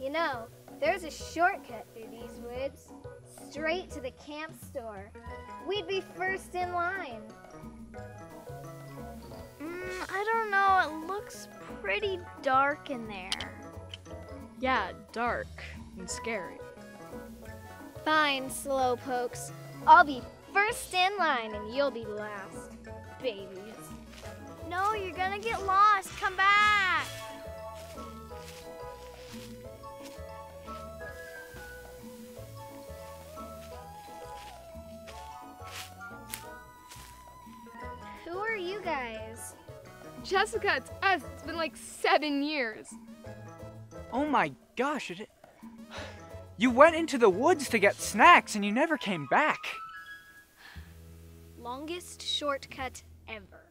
You know, there's a shortcut through these woods, straight to the camp store. We'd be first in line. Mm, I don't know. It looks pretty dark in there. Yeah, dark and scary. Fine, slowpokes. I'll be first in line and you'll be last. Babies. No, you're gonna get lost. You guys? Jessica, it's us. It's been like seven years. Oh my gosh, it. You went into the woods to get snacks and you never came back. Longest shortcut ever.